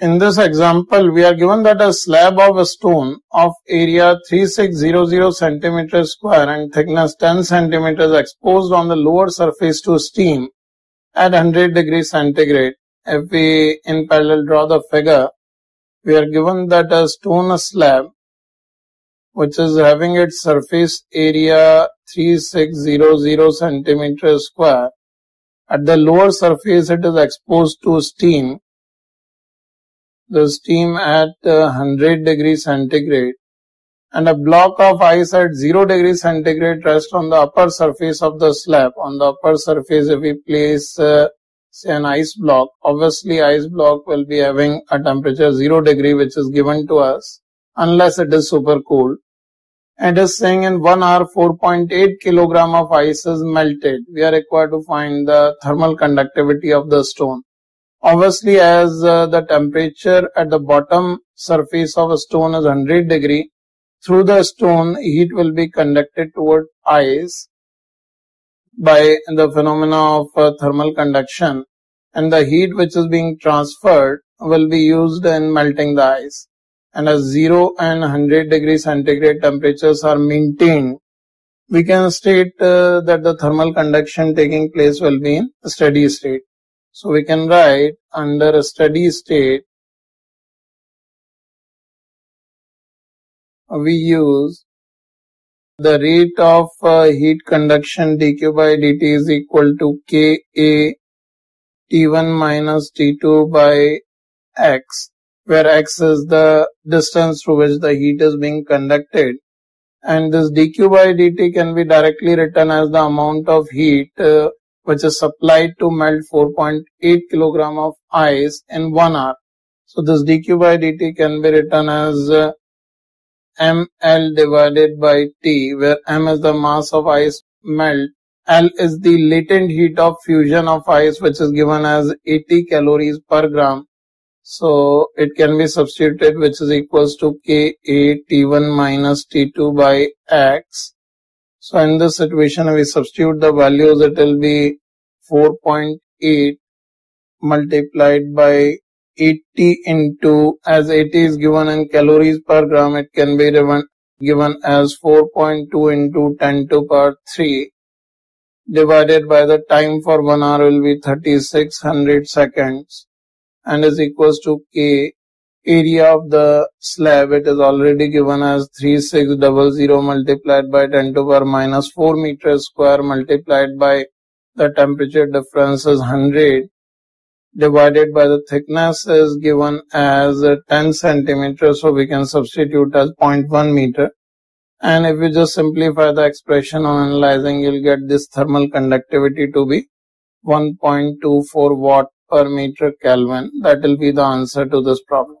In this example, we are given that a slab of a stone of area 3600 centimeter square and thickness 10 centimeters exposed on the lower surface to steam at 100 degrees centigrade. If we in parallel draw the figure, we are given that a stone slab which is having its surface area 3600 centimeter square. At the lower surface, it is exposed to steam the steam at 100 uh, degrees centigrade and a block of ice at 0 degrees centigrade rests on the upper surface of the slab. On the upper surface, if we place uh, say an ice block, obviously ice block will be having a temperature 0 degree which is given to us unless it is super cooled. And is saying in 1 hour 4.8 kilogram of ice is melted. We are required to find the thermal conductivity of the stone. Obviously, as uh, the temperature at the bottom surface of a stone is 100 degree, through the stone heat will be conducted toward ice by the phenomena of uh, thermal conduction and the heat which is being transferred will be used in melting the ice. And as 0 and 100 degree centigrade temperatures are maintained, we can state uh, that the thermal conduction taking place will be in steady state. So we can write under a steady state, we use the rate of uh, heat conduction dq by dt is equal to Ka T1 minus T2 by x, where x is the distance through which the heat is being conducted. And this dq by dt can be directly written as the amount of heat uh, which is supplied to melt 4.8 kilogram of ice in one hour. So this dq by dt can be written as uh, ml divided by t, where m is the mass of ice melt, l is the latent heat of fusion of ice, which is given as 80 calories per gram. So it can be substituted, which is equals to Ka T1 minus T2 by X. So in this situation, we substitute the values, it will be 4.8 multiplied by 80 into, as 80 is given in calories per gram, it can be given, given as 4.2 into 10 to power 3 divided by the time for 1 hour will be 3600 seconds and is equals to K area of the slab it is already given as 3600 multiplied by 10 to the power minus 4 meters square multiplied by the temperature difference is 100 divided by the thickness is given as 10 centimeters so we can substitute as 0.1 meter. And if you just simplify the expression on analyzing you'll get this thermal conductivity to be 1.24 watt per meter Kelvin. That will be the answer to this problem